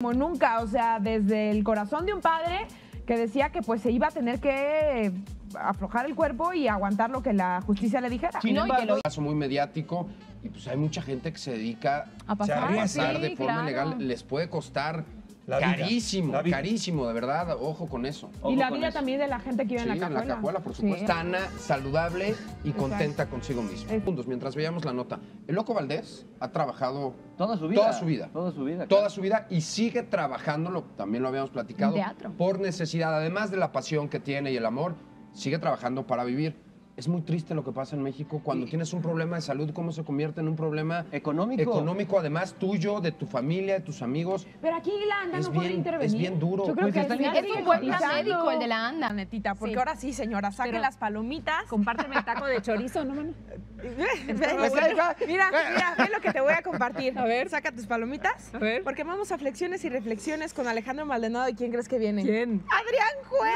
como nunca, o sea, desde el corazón de un padre que decía que pues se iba a tener que aflojar el cuerpo y aguantar lo que la justicia le dijera. Sin No, embargo, lo- caso muy mediático y pues hay mucha gente que se dedica A pasar, a pasar sí, de forma claro. legal. Les puede costar La vida, carísimo, la vida. carísimo, de verdad. Ojo con eso. y Ojo la vida eso. también de la gente que vive Sí, en la cajuela. cajuela, por Sí. supuesto. Sana, saludable y contenta consigo mismo. Puntos, mientras veíamos la nota. El Loco Valdés ha trabajado Toda su vida. Toda su vida. Toda su vida. toda su vida y sigue trabajando, lo, también lo habíamos platicado, En teatro. por necesidad, además de la pasión que tiene y el amor, sigue trabajando para vivir. Es muy triste lo que pasa en México cuando tienes un problema de salud, cómo se convierte en un problema Económico. económico, además tuyo, de tu familia, de tus amigos. Pero aquí la anda Es no puede intervenir. es bien duro. Yo creo Pues que bien. Es un buen plan médico el de la anda. Netita, porque Sí. ahora sí, señora, saque Pero- las palomitas. Compárteme el taco de chorizo, ¿no, mano? Mira, mira, mira, ve lo que te voy a compartir. A ver, saca tus palomitas. A ver. Porque vamos a flexiones y reflexiones con Alejandro Maldonado. ¿Y quién crees que viene? ¿Quién? ¡Adrián Juez!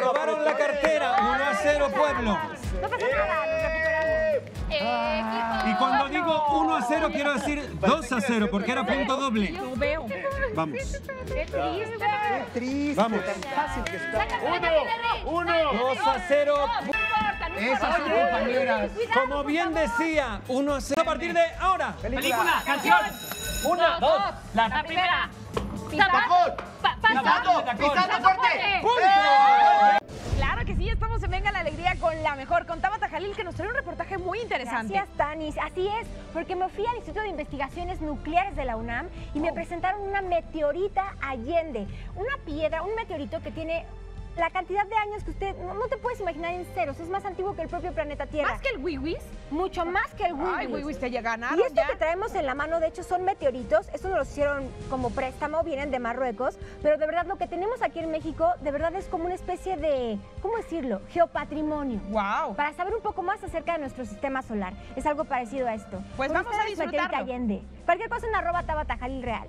Robaron la cartera, 1 a 0 pueblo. No pasa nada, nos recuperamos. Eh, Y cuando digo 1 a 0 quiero decir 2 a 0 porque era punto doble. Yo veo. Vamos. Qué triste. Vamos. Uno, uno. 2 a 0. No importa, no importa. son compañeras. Cuidado, Como bien decía, 1 a 0 a partir de ahora. Película, canción. Una, dos. La, La primera. Pisando fuerte. Claro que sí, estamos en Con la mejor, con Tabata Jalil, que nos trae un reportaje muy interesante. Gracias, Tanis. Así es, porque me fui al Instituto de Investigaciones Nucleares de la UNAM y me presentaron una meteorita Allende. Una piedra, un meteorito que tiene la cantidad de años que usted no, no te puedes imaginar en ceros. Es más antiguo que el propio planeta Tierra. Más que el wiwis. Mucho más que el Willis. Ay, wiwis, te ganaron Y esto ya. que traemos en la mano, de hecho, son meteoritos. Estos nos los hicieron como préstamo, vienen de Marruecos. Pero de verdad, lo que tenemos aquí en México, de verdad es como una especie de, ¿cómo decirlo? Geopatrimonio. Wow. Para saber un poco más acerca de nuestro sistema solar. Es algo parecido a esto. Pues Con vamos a disfrutarlo. Allende. Cualquier cosa en arroba Tabata Jalil Real.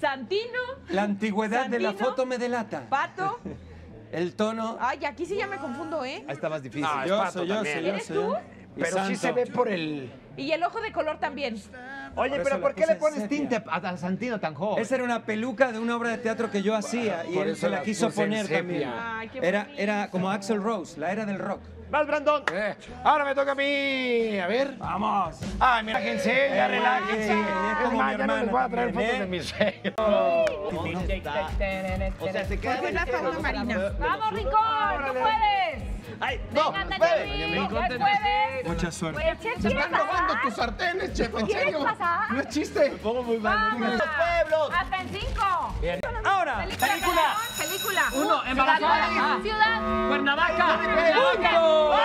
Santino, La antigüedad de la foto me delata. Pato. El tono. Ay, aquí sí ya me confundo, ¿eh? Ahí está más difícil. Ah, yo Pato soy yo, soy yo, ¿Eres soy tú? Y Pero sí se ve por el. Y el ojo de color también. Oye, Por pero ¿por qué le pones sepia. tinte a, a Santino tan joven? Esa era una peluca de una obra de teatro que yo hacía y él se la quiso poner también. Ay, qué Era, era como Axel Rose, la era del rock. Vas, Brandon. ahora me toca a mí. A ver. Vamos. Ay, mira, relájense, ya Eh, relájense. es como mi ya no voy a traer fotos de también, mis sellos. O sea, se queda. Pues la fauna marina. ¡Vamos, Rincón! ¡Tú puedes! Ay, no, ¡Venga, espere. Nayeli! ¡Ya puedes! Mucha suerte. Se ¿quieres están robando tus sartenes, chef, en ¿Quieres serio. No es chiste. Pongo muy mal. ¡Vamos! pueblos! ¡Hasta en cinco! Ahora. Uno, embarazada. Ciudad. Cuernavaca. Cuernavaca.